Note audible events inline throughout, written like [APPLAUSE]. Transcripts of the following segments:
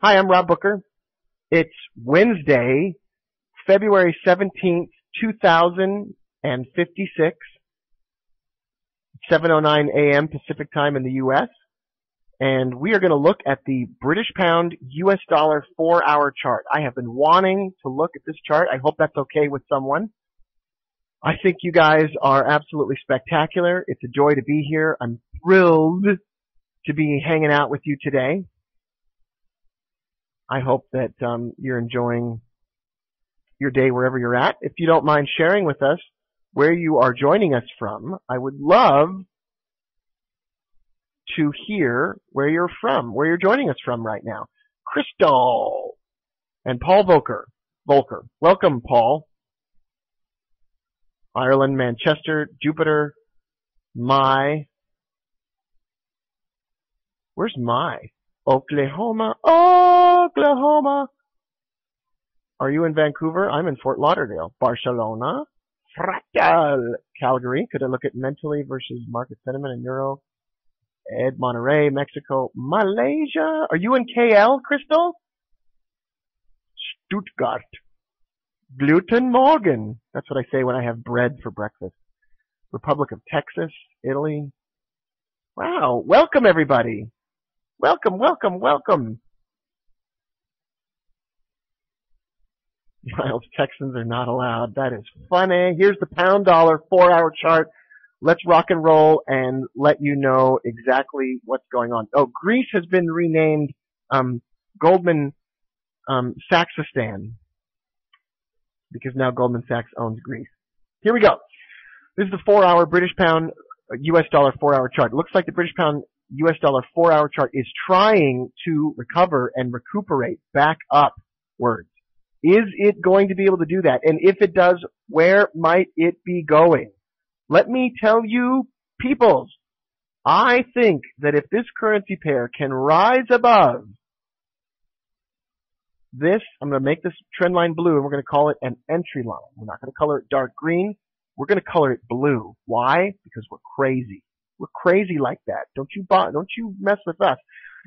Hi, I'm Rob Booker. It's Wednesday, February 17th, 2056, 7.09 a.m. Pacific time in the U.S. And we are going to look at the British pound US dollar four hour chart. I have been wanting to look at this chart. I hope that's okay with someone. I think you guys are absolutely spectacular. It's a joy to be here. I'm thrilled to be hanging out with you today. I hope that um, you're enjoying your day wherever you're at. If you don't mind sharing with us where you are joining us from, I would love to hear where you're from, where you're joining us from right now. Crystal and Paul Volker. Volker. Welcome, Paul. Ireland, Manchester, Jupiter, my. Where's my? Oklahoma, Oklahoma. Are you in Vancouver? I'm in Fort Lauderdale. Barcelona, Fractal, Calgary. Could I look at mentally versus market sentiment in euro? Ed, Monterrey, Mexico, Malaysia. Are you in KL, Crystal? Stuttgart. Gluten Morgan. That's what I say when I have bread for breakfast. Republic of Texas, Italy. Wow. Welcome everybody. Welcome, welcome, welcome. Miles [LAUGHS] Texans are not allowed. That is funny. Here's the pound dollar four hour chart. Let's rock and roll and let you know exactly what's going on. Oh, Greece has been renamed um, Goldman um, Sachsistan because now Goldman Sachs owns Greece. Here we go. This is the four hour British pound US uh, dollar four hour chart. It looks like the British pound US dollar four hour chart is trying to recover and recuperate back upwards. Is it going to be able to do that? And if it does, where might it be going? Let me tell you, peoples, I think that if this currency pair can rise above this, I'm going to make this trend line blue and we're going to call it an entry line. We're not going to color it dark green. We're going to color it blue. Why? Because we're crazy. We're crazy like that. Don't you don't you mess with us.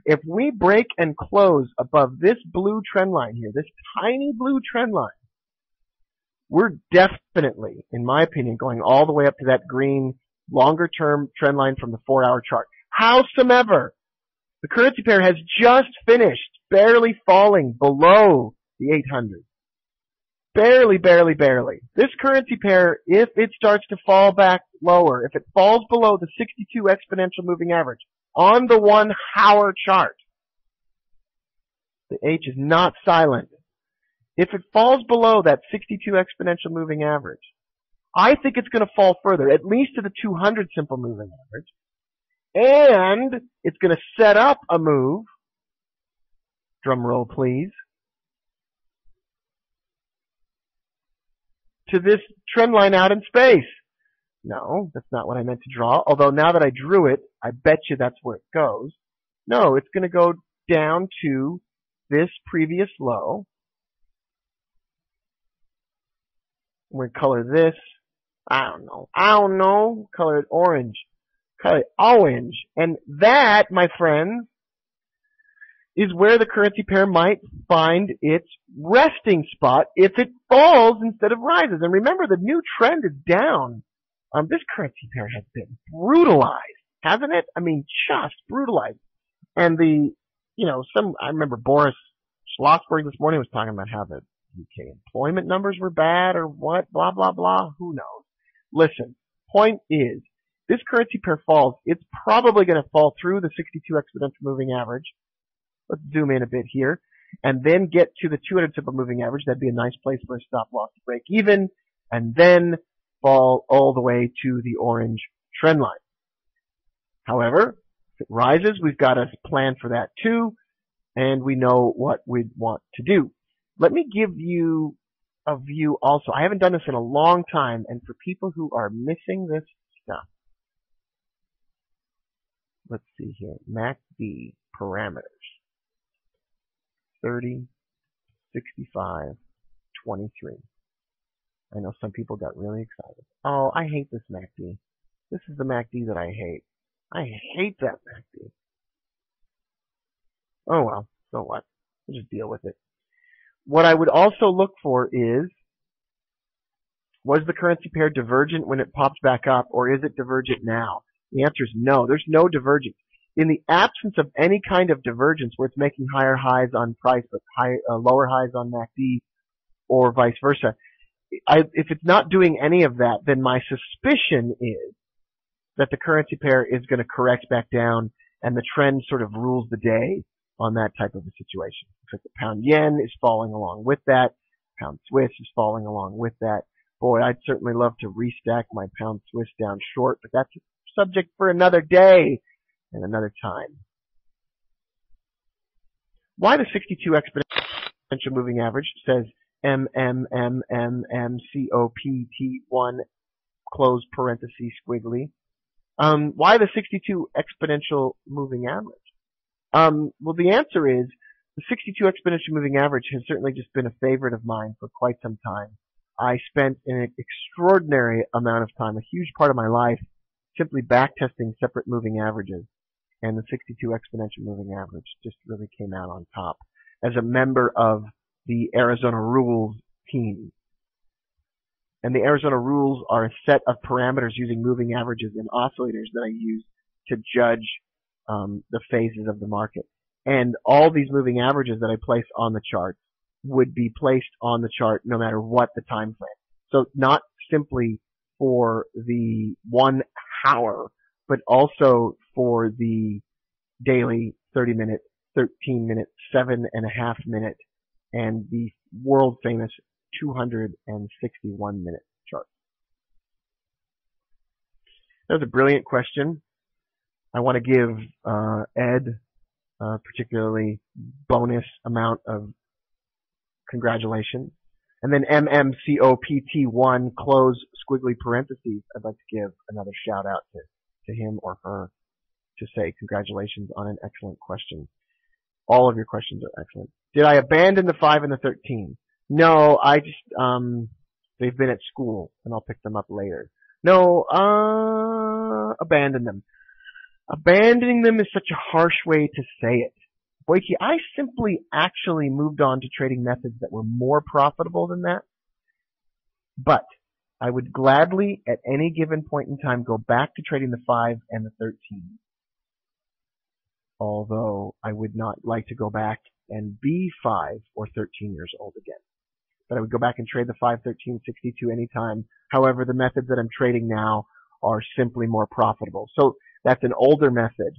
If we break and close above this blue trend line here, this tiny blue trend line, we're definitely, in my opinion, going all the way up to that green longer term trend line from the four hour chart. Howsoever, the currency pair has just finished barely falling below the 800. Barely, barely, barely. This currency pair, if it starts to fall back lower, if it falls below the 62 exponential moving average on the one hour chart, the H is not silent. If it falls below that 62 exponential moving average, I think it's going to fall further, at least to the 200 simple moving average. And it's going to set up a move. Drum roll, please. To this trend line out in space. No, that's not what I meant to draw. Although now that I drew it, I bet you that's where it goes. No, it's going to go down to this previous low. We're going to color this. I don't know. I don't know. Color it orange. Color it orange. And that, my friends, is where the currency pair might find its resting spot if it falls instead of rises. And remember, the new trend is down. Um, this currency pair has been brutalized, hasn't it? I mean, just brutalized. And the, you know, some, I remember Boris Schlossberg this morning was talking about how the UK employment numbers were bad or what, blah, blah, blah. Who knows? Listen, point is, this currency pair falls, it's probably going to fall through the 62 exponential moving average Let's zoom in a bit here and then get to the 200 simple moving average. That'd be a nice place for a stop loss to break even and then fall all the way to the orange trend line. However, if it rises, we've got a plan for that too, and we know what we'd want to do. Let me give you a view also. I haven't done this in a long time, and for people who are missing this stuff, let's see here, MACD parameters. 30, 65, 23. I know some people got really excited. Oh, I hate this MACD. This is the MACD that I hate. I hate that MACD. Oh well, so what? We'll just deal with it. What I would also look for is, was the currency pair divergent when it pops back up, or is it divergent now? The answer is no. There's no divergence. In the absence of any kind of divergence where it's making higher highs on price but high, uh, lower highs on MACD or vice versa, I, if it's not doing any of that, then my suspicion is that the currency pair is going to correct back down and the trend sort of rules the day on that type of a situation. Like the pound yen is falling along with that. Pound Swiss is falling along with that. Boy, I'd certainly love to restack my pound Swiss down short, but that's a subject for another day and another time. Why the 62 exponential moving average says MMMMMCOPT1 close parenthesis squiggly. Um, why the 62 exponential moving average? Um, well, the answer is the 62 exponential moving average has certainly just been a favorite of mine for quite some time. I spent an extraordinary amount of time, a huge part of my life, simply backtesting separate moving averages. And the 62 exponential moving average just really came out on top. As a member of the Arizona Rules team. And the Arizona Rules are a set of parameters using moving averages and oscillators that I use to judge um, the phases of the market. And all these moving averages that I place on the chart would be placed on the chart no matter what the time frame. So not simply for the one hour, but also for the daily 30 minute, 13 minute, seven and a half minute, and the world famous 261 minute chart. That was a brilliant question. I want to give uh, Ed a particularly bonus amount of congratulations. And then MMCOPT1 close squiggly parentheses. I'd like to give another shout out to, to him or her to say congratulations on an excellent question. All of your questions are excellent. Did I abandon the 5 and the 13? No, I just, um, they've been at school and I'll pick them up later. No, uh, abandon them. Abandoning them is such a harsh way to say it. Boyke, I simply actually moved on to trading methods that were more profitable than that. But I would gladly, at any given point in time, go back to trading the 5 and the 13. Although I would not like to go back and be 5 or 13 years old again. But I would go back and trade the 5, 13, 62 anytime. However, the methods that I'm trading now are simply more profitable. So that's an older method.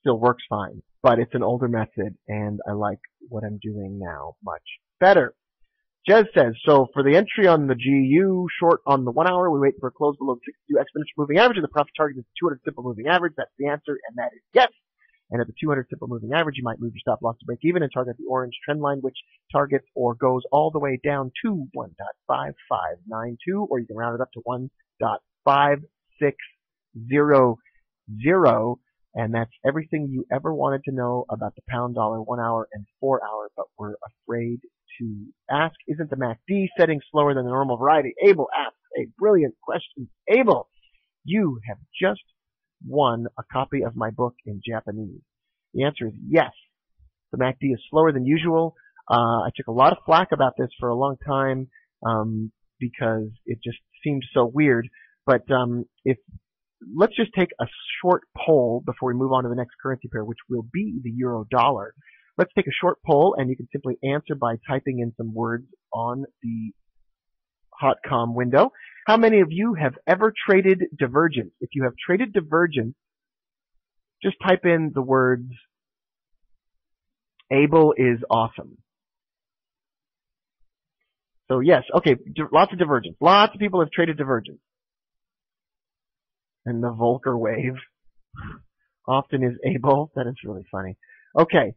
Still works fine, but it's an older method and I like what I'm doing now much better. Jez says, so for the entry on the GU, short on the one hour, we wait for a close below the 62 exponential moving average and the profit target is 200 simple moving average. That's the answer and that is yes. And at the 200 simple moving average, you might move your stop loss to break even and target the orange trend line, which targets or goes all the way down to 1.5592, or you can round it up to 1.5600. And that's everything you ever wanted to know about the pound dollar one hour and four hour, but were afraid to ask. Isn't the MACD setting slower than the normal variety? Abel asks a brilliant question. Abel, you have just won a copy of my book in Japanese? The answer is yes. The MACD is slower than usual. Uh, I took a lot of flack about this for a long time um, because it just seemed so weird. But um, if let's just take a short poll before we move on to the next currency pair, which will be the euro dollar. Let's take a short poll, and you can simply answer by typing in some words on the HotCom window. How many of you have ever traded divergence? If you have traded divergence, just type in the words Abel is awesome. So yes, okay, lots of divergence. Lots of people have traded divergence. And the Volcker wave [LAUGHS] often is able. That is really funny. Okay.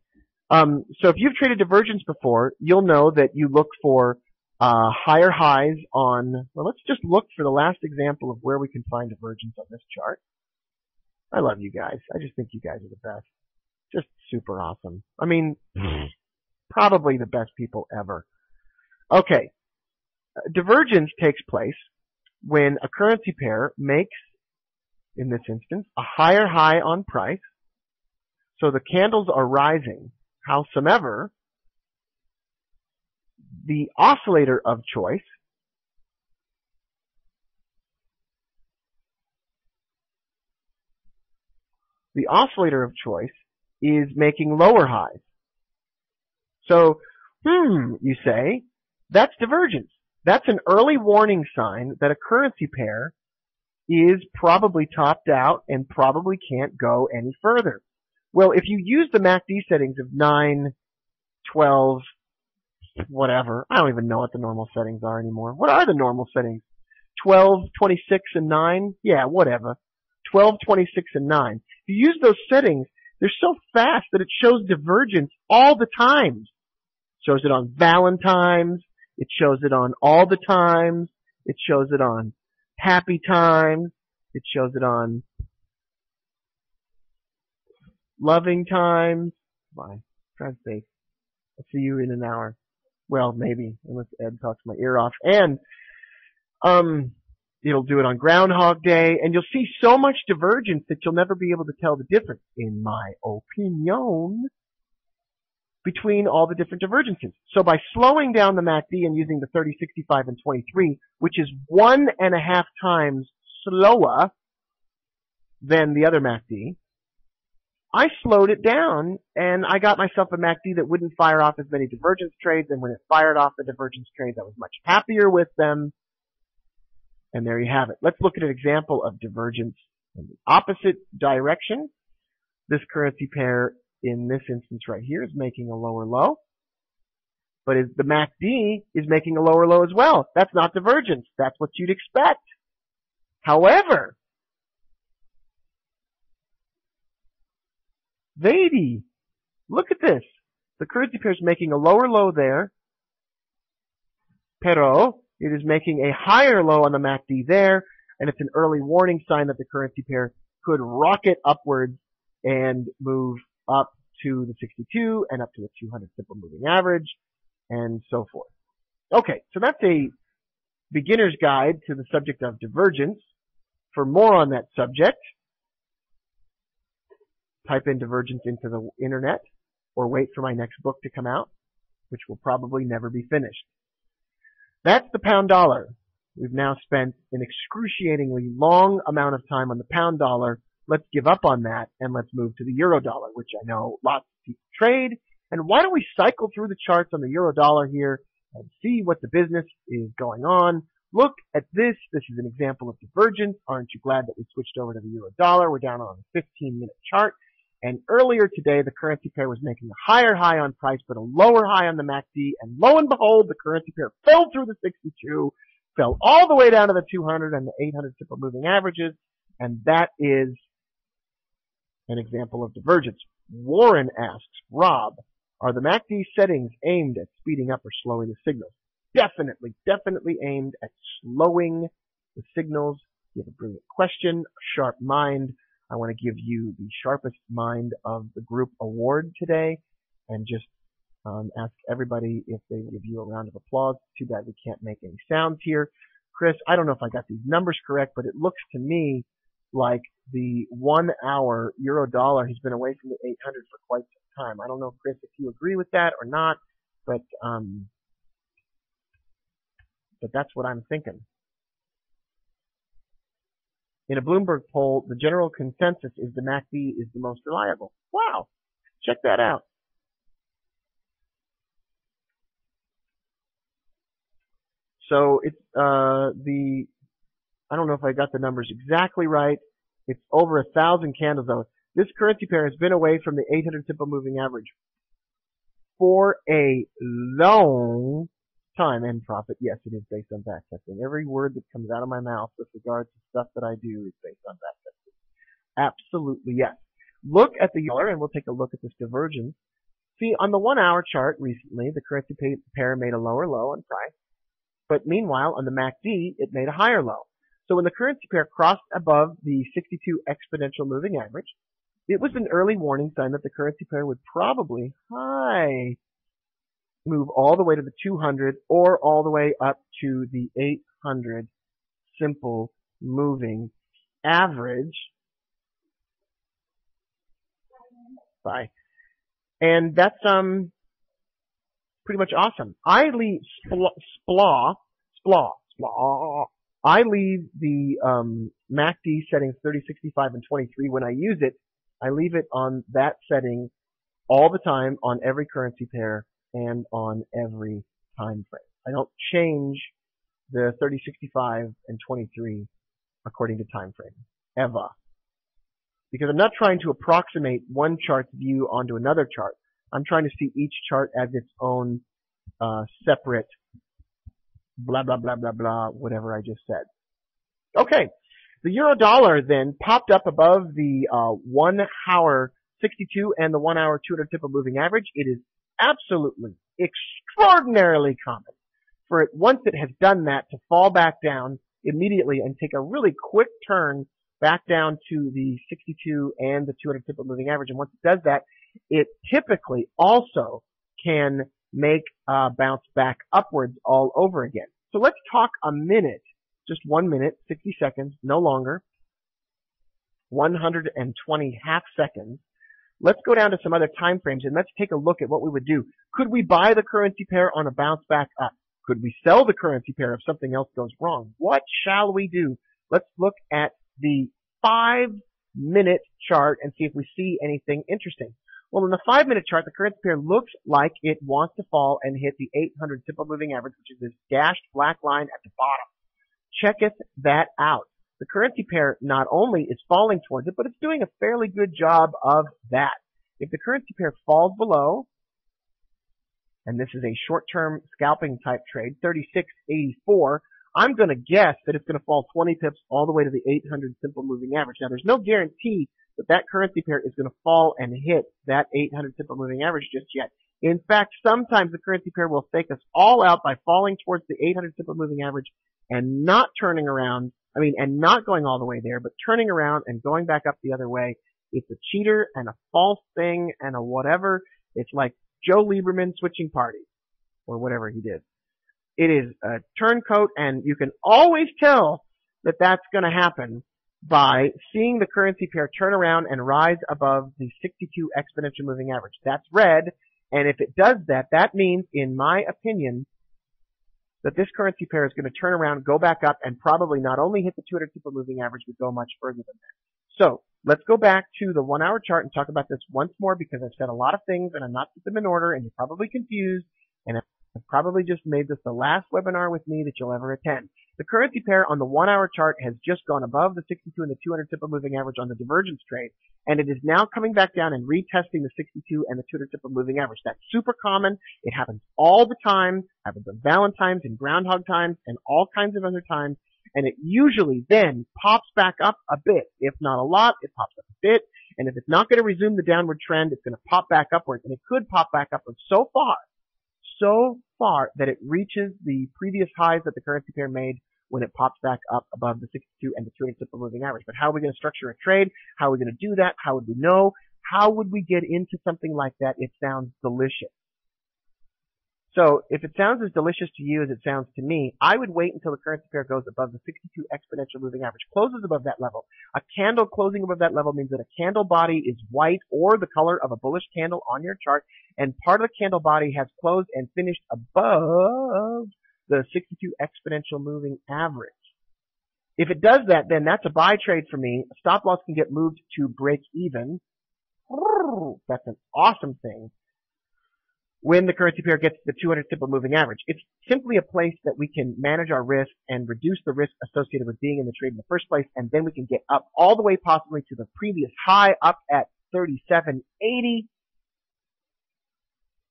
Um, so if you've traded divergence before, you'll know that you look for uh, higher highs on, well, let's just look for the last example of where we can find divergence on this chart. I love you guys. I just think you guys are the best. Just super awesome. I mean, hmm. probably the best people ever. Okay. Uh, divergence takes place when a currency pair makes, in this instance, a higher high on price. So the candles are rising. Howsoever, the oscillator of choice the oscillator of choice is making lower highs. So, hmm, you say, that's divergence. That's an early warning sign that a currency pair is probably topped out and probably can't go any further. Well, if you use the MACD settings of 9, 12, whatever, I don't even know what the normal settings are anymore. What are the normal settings? 12, 26, and 9? Yeah, whatever. 12, 26, and 9. You use those settings, they're so fast that it shows divergence all the times. It shows it on Valentine's. It shows it on all the times. It shows it on happy times. It shows it on loving times. Bye. Drive safe. I'll see you in an hour. Well, maybe, unless Ed talks my ear off. And, um, it'll do it on Groundhog Day, and you'll see so much divergence that you'll never be able to tell the difference, in my opinion, between all the different divergences. So by slowing down the MACD and using the 30, 65, and 23, which is one and a half times slower than the other MACD, I slowed it down and I got myself a MACD that wouldn't fire off as many divergence trades and when it fired off the divergence trades I was much happier with them. And there you have it. Let's look at an example of divergence in the opposite direction. This currency pair in this instance right here is making a lower low. But the MACD is making a lower low as well. That's not divergence. That's what you'd expect. However, Vedi. Look at this. The currency pair is making a lower low there. Pero it is making a higher low on the MACD there, and it's an early warning sign that the currency pair could rocket upwards and move up to the 62 and up to the 200 simple moving average and so forth. Okay, so that's a beginner's guide to the subject of divergence. For more on that subject, type in divergence into the internet or wait for my next book to come out, which will probably never be finished. That's the pound dollar. We've now spent an excruciatingly long amount of time on the pound dollar. Let's give up on that and let's move to the euro dollar, which I know lots of people trade. And why don't we cycle through the charts on the euro dollar here and see what the business is going on? Look at this. This is an example of divergence. Aren't you glad that we switched over to the euro dollar? We're down on a 15 minute chart. And earlier today, the currency pair was making a higher high on price, but a lower high on the MACD. And lo and behold, the currency pair fell through the 62, fell all the way down to the 200 and the 800 simple moving averages. And that is an example of divergence. Warren asks, Rob, are the MACD settings aimed at speeding up or slowing the signals? Definitely, definitely aimed at slowing the signals. You have a brilliant question, a sharp mind. I want to give you the sharpest mind of the group award today and just um, ask everybody if they give you a round of applause. Too bad we can't make any sounds here. Chris, I don't know if I got these numbers correct, but it looks to me like the one hour euro dollar has been away from the 800 for quite some time. I don't know, Chris, if you agree with that or not, but um, but that's what I'm thinking. In a Bloomberg poll, the general consensus is the MACD is the most reliable. Wow. Check that out. So it's uh, the I don't know if I got the numbers exactly right. It's over a thousand candles though. This currency pair has been away from the 800 simple moving average for a long time and profit. Yes, it is based on backtesting. Every word that comes out of my mouth with regard to stuff that I do is based on backtesting. Absolutely yes. Look at the dollar and we'll take a look at this divergence. See, on the one hour chart recently, the currency pair made a lower low on price. But meanwhile, on the MACD, it made a higher low. So when the currency pair crossed above the 62 exponential moving average, it was an early warning sign that the currency pair would probably high move all the way to the 200 or all the way up to the 800 simple moving average. Bye. And that's, um, pretty much awesome. I leave spl- SPLA, SPLA, SPLA. I leave the um, MACD settings 30, 65, and 23 when I use it. I leave it on that setting all the time on every currency pair and on every time frame. I don't change the 30, 65, and 23 according to time frame. Ever. Because I'm not trying to approximate one chart's view onto another chart. I'm trying to see each chart as its own uh, separate blah blah blah blah blah whatever I just said. Okay, the euro dollar then popped up above the uh, one hour 62 and the one hour 200 typical moving average. It is absolutely extraordinarily common for it once it has done that to fall back down immediately and take a really quick turn back down to the 62 and the 200 typical moving average. And once it does that, it typically also can make uh, bounce back upwards all over again. So let's talk a minute, just one minute, 60 seconds, no longer, 120 half seconds. Let's go down to some other time frames and let's take a look at what we would do. Could we buy the currency pair on a bounce back up? Could we sell the currency pair if something else goes wrong? What shall we do? Let's look at the five minute chart and see if we see anything interesting. Well, in the five minute chart, the currency pair looks like it wants to fall and hit the 800 simple moving average, which is this dashed black line at the bottom. Checketh that out. The currency pair not only is falling towards it, but it's doing a fairly good job of that. If the currency pair falls below, and this is a short-term scalping type trade, 36.84, I'm going to guess that it's going to fall 20 pips all the way to the 800 simple moving average. Now, there's no guarantee that that currency pair is going to fall and hit that 800 simple moving average just yet. In fact, sometimes the currency pair will fake us all out by falling towards the 800 simple moving average and not turning around, I mean, and not going all the way there, but turning around and going back up the other way. It's a cheater and a false thing and a whatever. It's like Joe Lieberman switching parties or whatever he did. It is a turncoat and you can always tell that that's going to happen by seeing the currency pair turn around and rise above the 62 exponential moving average. That's red. And if it does that, that means, in my opinion, that this currency pair is going to turn around, go back up, and probably not only hit the 200 simple moving average, but go much further than that. So, let's go back to the one hour chart and talk about this once more because I've said a lot of things and I'm not put them in order and you're probably confused and I've probably just made this the last webinar with me that you'll ever attend. The currency pair on the one hour chart has just gone above the 62 and the 200 simple moving average on the divergence trade, and it is now coming back down and retesting the 62 and the 200 simple moving average. That's super common. It happens all the time. It happens on Valentine's and Groundhog times and all kinds of other times. And it usually then pops back up a bit. If not a lot, it pops up a bit. And if it's not going to resume the downward trend, it's going to pop back upwards. And it could pop back upwards so far so far that it reaches the previous highs that the currency pair made when it pops back up above the 62 and the 200 simple moving average. But how are we going to structure a trade? How are we going to do that? How would we know? How would we get into something like that? It sounds delicious. So if it sounds as delicious to you as it sounds to me, I would wait until the currency pair goes above the 62 exponential moving average, closes above that level. A candle closing above that level means that a candle body is white or the color of a bullish candle on your chart, and part of the candle body has closed and finished above the 62 exponential moving average. If it does that, then that's a buy trade for me. Stop loss can get moved to break even. That's an awesome thing when the currency pair gets to the 200 simple moving average. It's simply a place that we can manage our risk and reduce the risk associated with being in the trade in the first place, and then we can get up all the way possibly to the previous high up at 37.80,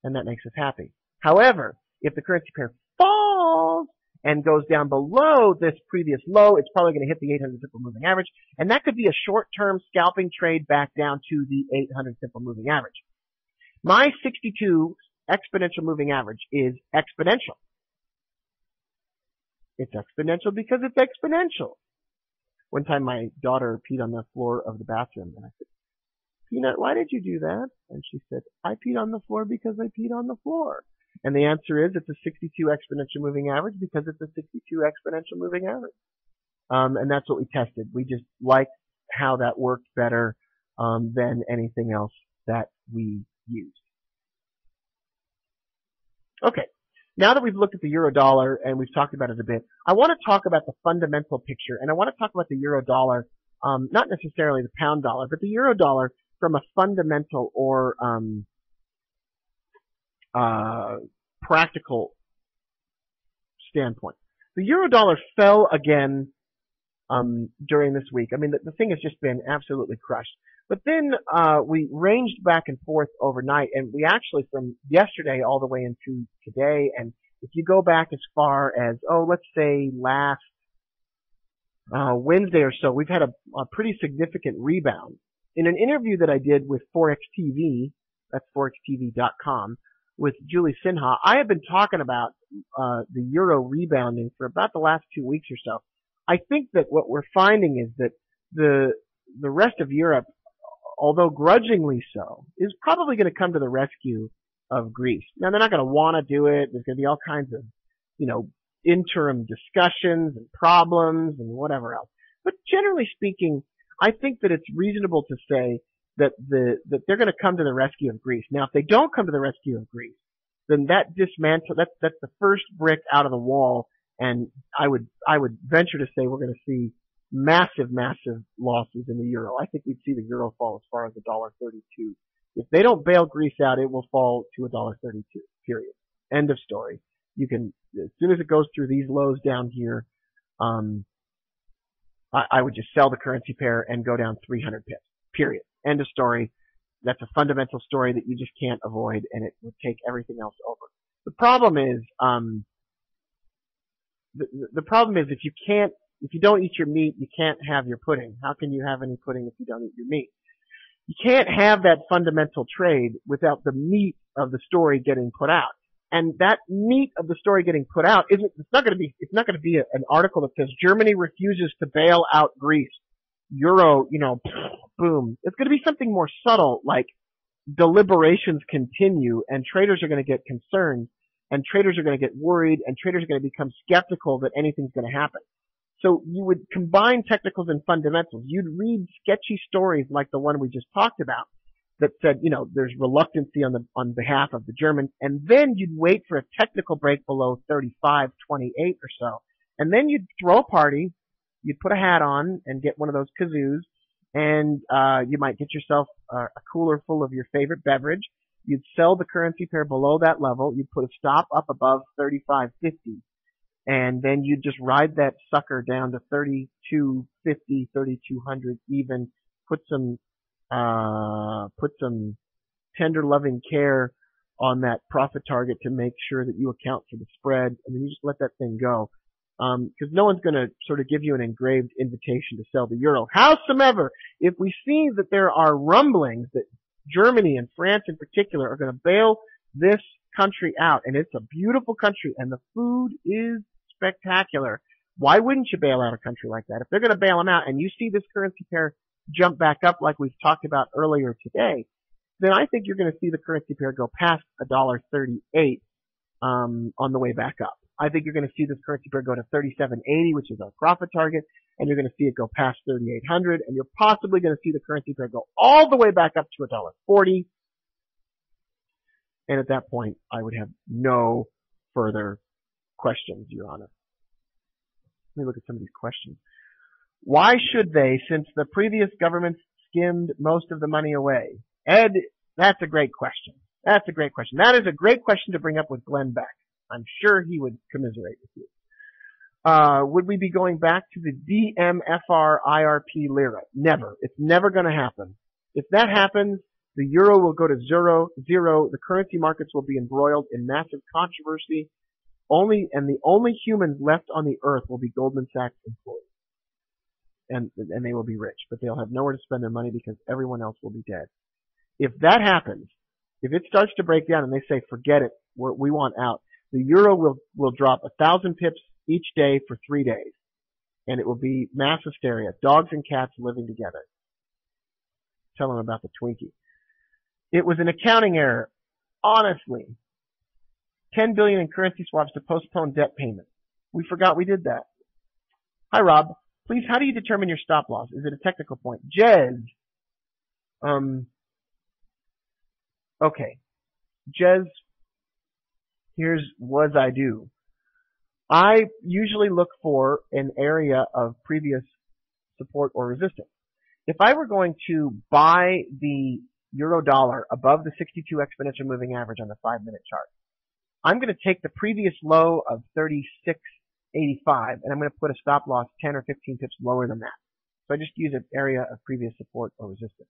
and that makes us happy. However, if the currency pair falls and goes down below this previous low, it's probably going to hit the 800 simple moving average, and that could be a short-term scalping trade back down to the 800 simple moving average. My 62 exponential moving average is exponential. It's exponential because it's exponential. One time my daughter peed on the floor of the bathroom and I said, Peanut, why did you do that? And she said, I peed on the floor because I peed on the floor. And the answer is it's a 62 exponential moving average because it's a 62 exponential moving average. Um, and that's what we tested. We just liked how that worked better um, than anything else that we used. Okay. Now that we've looked at the euro dollar and we've talked about it a bit, I want to talk about the fundamental picture and I want to talk about the euro dollar, um, not necessarily the pound dollar, but the euro dollar from a fundamental or um, uh, practical standpoint. The euro dollar fell again um, during this week. I mean, the, the, thing has just been absolutely crushed. But then uh, we ranged back and forth overnight, and we actually from yesterday all the way into today, and if you go back as far as oh, let's say last uh, Wednesday or so, we've had a, a pretty significant rebound. In an interview that I did with Forex TV, that's forextv.com, with Julie Sinha, I have been talking about uh, the euro rebounding for about the last two weeks or so. I think that what we're finding is that the the rest of Europe, although grudgingly so, is probably going to come to the rescue of Greece. Now they're not going to want to do it. There's going to be all kinds of, you know, interim discussions and problems and whatever else. But generally speaking, I think that it's reasonable to say that the that they're going to come to the rescue of Greece. Now, if they don't come to the rescue of Greece, then that dismantle that's that's the first brick out of the wall, and I would I would venture to say we're going to see massive massive losses in the euro. I think we'd see the euro fall as far as a dollar thirty-two. If they don't bail Greece out, it will fall to a dollar thirty-two. Period. End of story. You can as soon as it goes through these lows down here, um, I, I would just sell the currency pair and go down 300 pips. Period. End of story. That's a fundamental story that you just can't avoid, and it would take everything else over. The problem is, um, the, the problem is if you can't, if you don't eat your meat, you can't have your pudding. How can you have any pudding if you don't eat your meat? You can't have that fundamental trade without the meat of the story getting put out. And that meat of the story getting put out isn't, it's not going to be, it's not going to be a, an article that says Germany refuses to bail out Greece. Euro, you know, [SNIFFS] boom. It's going to be something more subtle, like deliberations continue and traders are going to get concerned and traders are going to get worried and traders are going to become skeptical that anything's going to happen. So you would combine technicals and fundamentals. You'd read sketchy stories like the one we just talked about that said, you know, there's reluctancy on the on behalf of the Germans, and then you'd wait for a technical break below 35.28 or so, and then you'd throw a party, you'd put a hat on and get one of those kazoos, and uh, you might get yourself a, a cooler full of your favorite beverage. You'd sell the currency pair below that level. You'd put a stop up above 35.50, and then you'd just ride that sucker down to 32.50, 3200 even. Put some uh, put some tender loving care on that profit target to make sure that you account for the spread, and then you just let that thing go because um, no one's going to sort of give you an engraved invitation to sell the euro. Howsoever, if we see that there are rumblings that Germany and France in particular are going to bail this country out, and it's a beautiful country, and the food is spectacular, why wouldn't you bail out a country like that? If they're going to bail them out, and you see this currency pair jump back up like we've talked about earlier today, then I think you're going to see the currency pair go past a dollar um, on the way back up. I think you're going to see this currency pair go to 37.80, which is our profit target, and you're going to see it go past 3,800, and you're possibly going to see the currency pair go all the way back up to $1.40. And at that point, I would have no further questions, Your Honor. Let me look at some of these questions. Why should they, since the previous governments skimmed most of the money away? Ed, that's a great question. That's a great question. That is a great question to bring up with Glenn Beck. I'm sure he would commiserate with you. Uh, would we be going back to the DMFR IRP lira? Never. It's never going to happen. If that happens, the euro will go to zero, zero. The currency markets will be embroiled in massive controversy. Only, and the only humans left on the earth will be Goldman Sachs employees. And, and they will be rich, but they'll have nowhere to spend their money because everyone else will be dead. If that happens, if it starts to break down and they say, forget it, we want out, the euro will, will drop a thousand pips each day for three days. And it will be mass hysteria. Dogs and cats living together. Tell them about the Twinkie. It was an accounting error. Honestly. 10 billion in currency swaps to postpone debt payment. We forgot we did that. Hi Rob. Please, how do you determine your stop loss? Is it a technical point? Jez. Um, okay. Jez here's what I do. I usually look for an area of previous support or resistance. If I were going to buy the euro dollar above the 62 exponential moving average on the five minute chart, I'm going to take the previous low of 36.85 and I'm going to put a stop loss 10 or 15 pips lower than that. So I just use an area of previous support or resistance.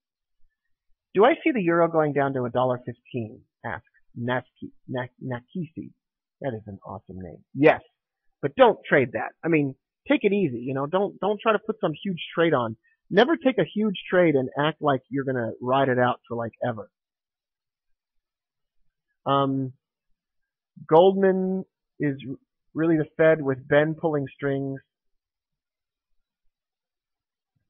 Do I see the euro going down to $1.15? asks Nakisi. That is an awesome name. Yes, but don't trade that. I mean, take it easy. You know, don't don't try to put some huge trade on. Never take a huge trade and act like you're gonna ride it out for like ever. Um, Goldman is really the Fed with Ben pulling strings.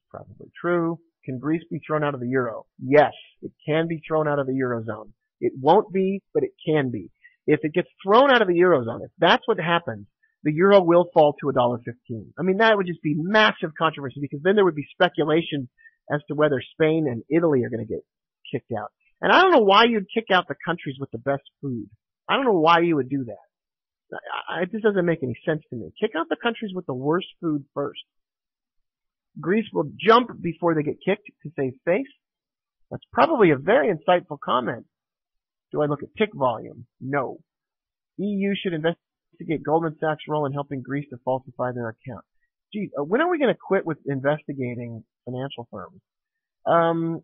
Probably true. Can Greece be thrown out of the euro? Yes, it can be thrown out of the eurozone. It won't be, but it can be. If it gets thrown out of the eurozone, if that's what happens, the euro will fall to $1.15. I mean, that would just be massive controversy because then there would be speculation as to whether Spain and Italy are going to get kicked out. And I don't know why you'd kick out the countries with the best food. I don't know why you would do that. I, I, this doesn't make any sense to me. Kick out the countries with the worst food first. Greece will jump before they get kicked to save face. That's probably a very insightful comment. Do I look at tick volume? No. EU should investigate Goldman Sachs' role in helping Greece to falsify their account. Gee, uh, when are we going to quit with investigating financial firms? Um,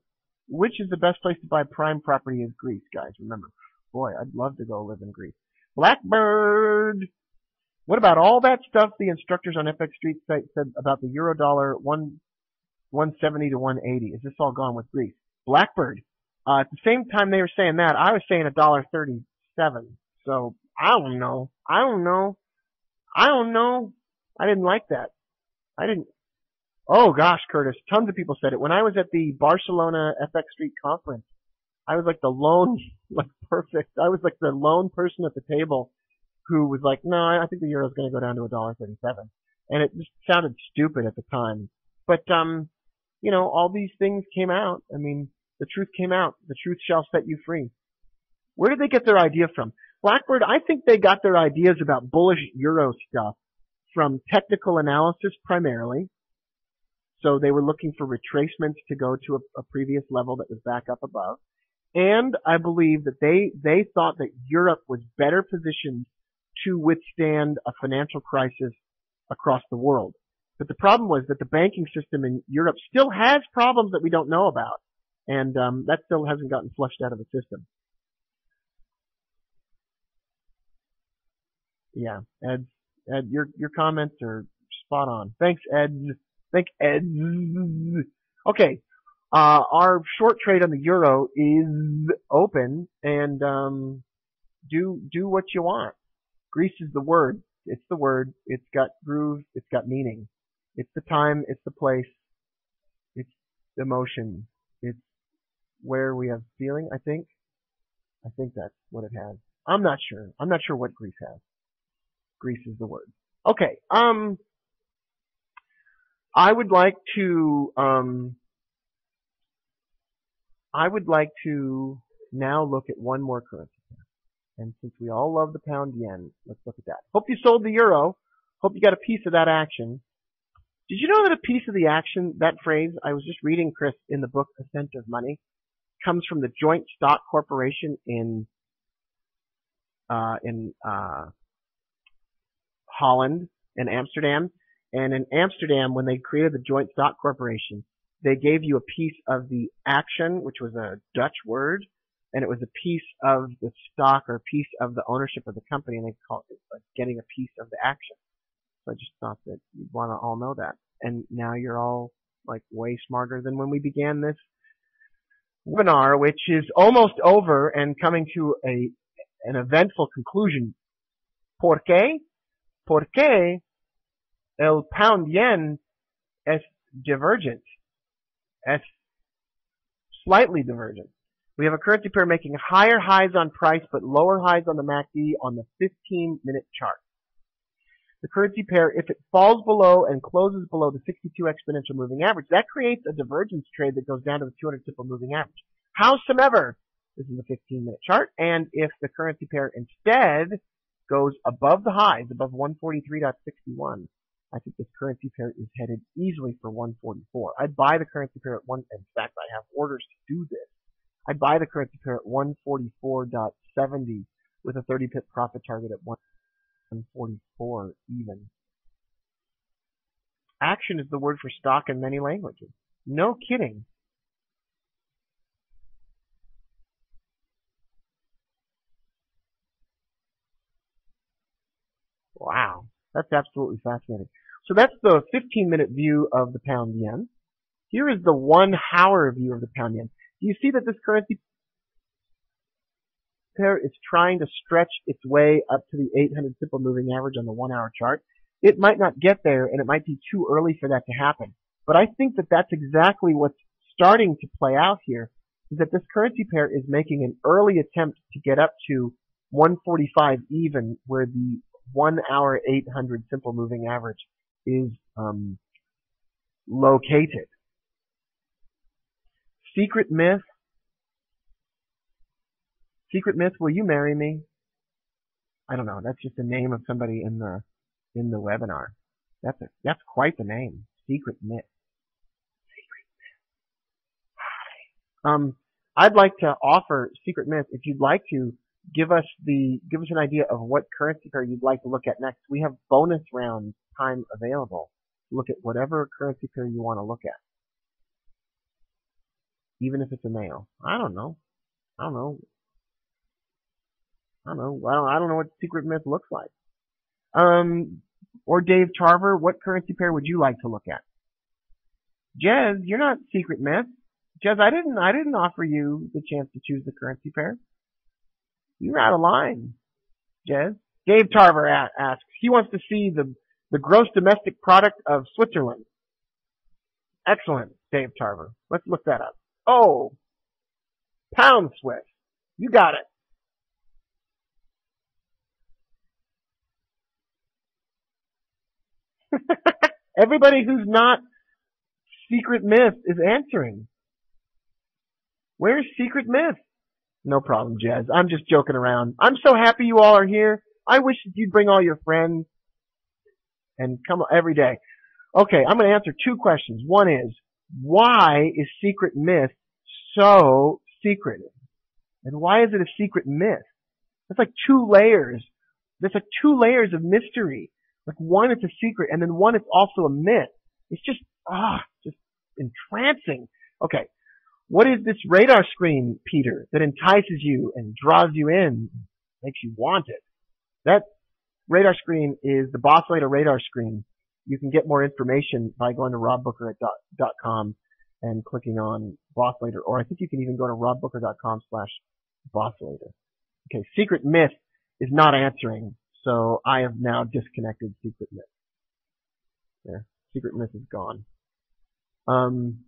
which is the best place to buy prime property is Greece, guys. Remember, boy, I'd love to go live in Greece. Blackbird. What about all that stuff the instructors on FX Street site said about the euro dollar one 170 to 180? Is this all gone with Greece? Blackbird. Uh, at the same time they were saying that, I was saying a dollar thirty-seven. So I don't know. I don't know. I don't know. I didn't like that. I didn't. Oh gosh, Curtis, tons of people said it. When I was at the Barcelona FX Street conference, I was like the lone, [LAUGHS] like perfect. I was like the lone person at the table who was like, no, I think the euro's going to go down to a dollar thirty-seven, and it just sounded stupid at the time. But um, you know, all these things came out. I mean, the truth came out. The truth shall set you free. Where did they get their idea from? Blackbird, I think they got their ideas about bullish Euro stuff from technical analysis primarily. So they were looking for retracements to go to a, a previous level that was back up above. And I believe that they, they thought that Europe was better positioned to withstand a financial crisis across the world. But the problem was that the banking system in Europe still has problems that we don't know about and um, that still hasn't gotten flushed out of the system. Yeah, Ed, Ed, your your comments are spot on. Thanks, Ed. Thank Ed. Okay, uh, our short trade on the euro is open, and um, do do what you want. Greece is the word. It's the word. It's got groove. It's got meaning. It's the time. It's the place. It's the emotion. It's where we have feeling, I think. I think that's what it has. I'm not sure. I'm not sure what Greece has. Greece is the word. Okay, um, I would like to, um, I would like to now look at one more currency pair. And since we all love the pound yen, let's look at that. Hope you sold the euro. Hope you got a piece of that action. Did you know that a piece of the action, that phrase, I was just reading, Chris, in the book Ascent of Money, comes from the Joint Stock Corporation in uh, in uh, Holland and Amsterdam. And in Amsterdam, when they created the Joint Stock Corporation, they gave you a piece of the action, which was a Dutch word, and it was a piece of the stock or a piece of the ownership of the company, and they called it like getting a piece of the action. So I just thought that you'd want to all know that. And now you're all like way smarter than when we began this webinar, which is almost over and coming to a an eventful conclusion. ¿Por qué? Porque el pound yen es divergent, es slightly divergent. We have a currency pair making higher highs on price but lower highs on the MACD on the 15 minute chart the currency pair, if it falls below and closes below the 62 exponential moving average, that creates a divergence trade that goes down to the 200 simple moving average. Howsoever, this is a 15 minute chart, and if the currency pair instead goes above the highs, above 143.61, I think this currency pair is headed easily for 144. I'd buy the currency pair at one, in fact, I have orders to do this. I'd buy the currency pair at 144.70 with a 30 pip profit target at 144 even. Action is the word for stock in many languages. No kidding. Wow. That's absolutely fascinating. So that's the 15 minute view of the pound yen. Here is the one hour view of the pound yen. Do you see that this currency pair is trying to stretch its way up to the 800 simple moving average on the one hour chart? It might not get there and it might be too early for that to happen. But I think that that's exactly what's starting to play out here is that this currency pair is making an early attempt to get up to 145 even where the one hour 800 simple moving average is um, located. Secret myth. Secret myth, will you marry me? I don't know. That's just the name of somebody in the in the webinar. That's a, that's quite the name. Secret myth. Secret myth. Hi. Um, I'd like to offer secret myth if you'd like to give us the give us an idea of what currency pair you'd like to look at next. We have bonus round time available. Look at whatever currency pair you want to look at. Even if it's a male. I don't know. I don't know. I don't know. I don't, I don't know what secret myth looks like. Um, or Dave Tarver, what currency pair would you like to look at? Jez, you're not secret myth. Jez, I didn't, I didn't offer you the chance to choose the currency pair. You're out of line, Jez. Dave Tarver asks, he wants to see the, the gross domestic product of Switzerland. Excellent, Dave Tarver. Let's look that up. Oh, pound Swiss. You got it. [LAUGHS] Everybody who's not Secret Myth is answering. Where's Secret Myth? No problem, Jez. I'm just joking around. I'm so happy you all are here. I wish you'd bring all your friends and come every day. Okay, I'm going to answer two questions. One is, why is secret myth so secretive? And why is it a secret myth? It's like two layers. There's like two layers of mystery. Like one, it's a secret, and then one, it's also a myth. It's just, ah, just entrancing. Okay, what is this radar screen, Peter, that entices you and draws you in, makes you want it? That radar screen is the Boss Later radar screen. You can get more information by going to robbooker.com and clicking on Boss Later, or I think you can even go to robbooker.com slash Boss Later. Okay, Secret Myth is not answering, so I have now disconnected Secret Myth. There, Secret Myth is gone. Um,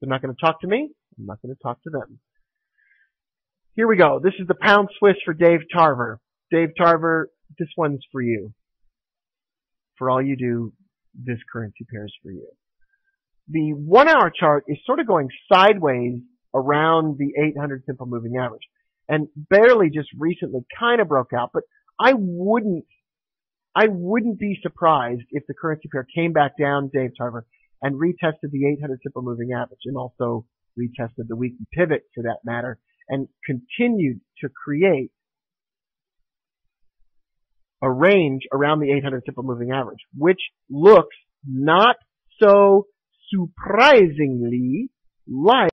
they're not going to talk to me. I'm not going to talk to them. Here we go. This is the pound Swiss for Dave Tarver. Dave Tarver, this one's for you. For all you do, this currency pair is for you. The one hour chart is sort of going sideways around the 800 simple moving average and barely just recently kind of broke out, but I wouldn't, I wouldn't be surprised if the currency pair came back down, Dave Tarver, and retested the 800 simple moving average and also retested the weekly pivot for that matter and continued to create a range around the 800 simple moving average, which looks not so surprisingly like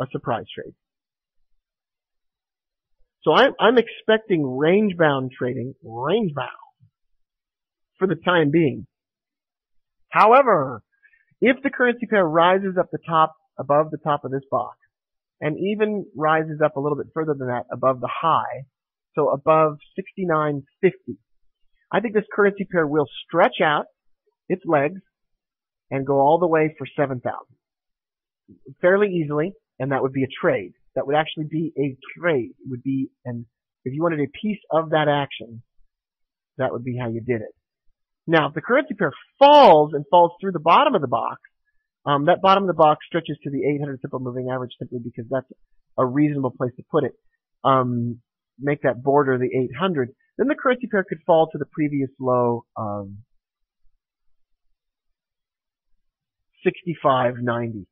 a surprise trade. So I'm, I'm expecting range bound trading, range bound, for the time being. However, if the currency pair rises up the top, above the top of this box, and even rises up a little bit further than that above the high, so above 69.50, I think this currency pair will stretch out its legs and go all the way for 7,000. Fairly easily, and that would be a trade. That would actually be a trade. It would be, and if you wanted a piece of that action, that would be how you did it. Now, if the currency pair falls and falls through the bottom of the box, um, that bottom of the box stretches to the 800 simple moving average simply because that's a reasonable place to put it. Um, make that border the 800, then the currency pair could fall to the previous low of 65.90.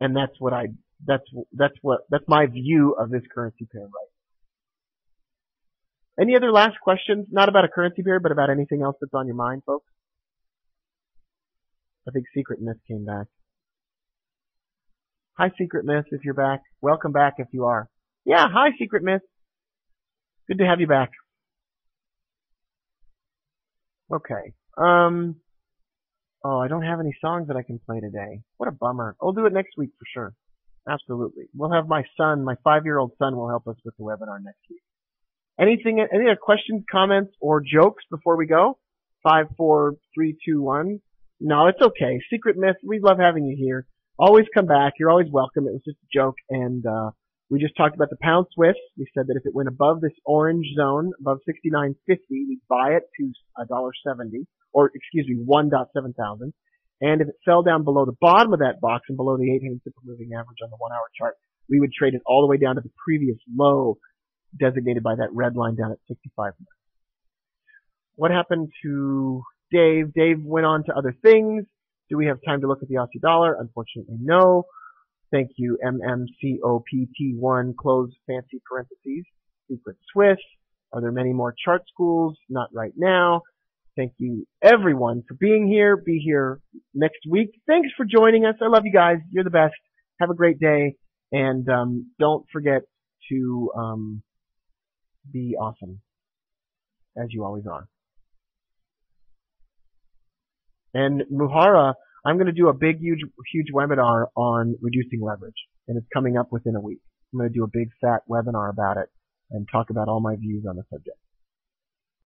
And that's what I, that's, that's what, that's my view of this currency pair right Any other last questions? Not about a currency pair, but about anything else that's on your mind, folks? I think Secret Myth came back. Hi, Secret Myth, if you're back. Welcome back if you are. Yeah, hi, Secret Myth. Good to have you back. Okay. Um, Oh, I don't have any songs that I can play today. What a bummer. I'll do it next week for sure. Absolutely. We'll have my son, my five-year-old son will help us with the webinar next week. Anything, any other questions, comments, or jokes before we go? Five, four, three, two, one. No, it's okay. Secret Myth, we love having you here. Always come back. You're always welcome. It was just a joke. And, uh, we just talked about the pound Swiss. We said that if it went above this orange zone, above 69.50, we'd buy it to $1.70 or excuse me, 1.7 thousand. And if it fell down below the bottom of that box and below the 800 simple moving average on the one hour chart, we would trade it all the way down to the previous low designated by that red line down at 65. What happened to Dave? Dave went on to other things. Do we have time to look at the Aussie dollar? Unfortunately, no. Thank you, MMCOPT1, close fancy parentheses, secret Swiss. Are there many more chart schools? Not right now. Thank you everyone for being here. Be here next week. Thanks for joining us. I love you guys. You're the best. Have a great day. And um, don't forget to um, be awesome, as you always are. And Muhara, I'm going to do a big, huge, huge webinar on reducing leverage, and it's coming up within a week. I'm going to do a big, fat webinar about it and talk about all my views on the subject.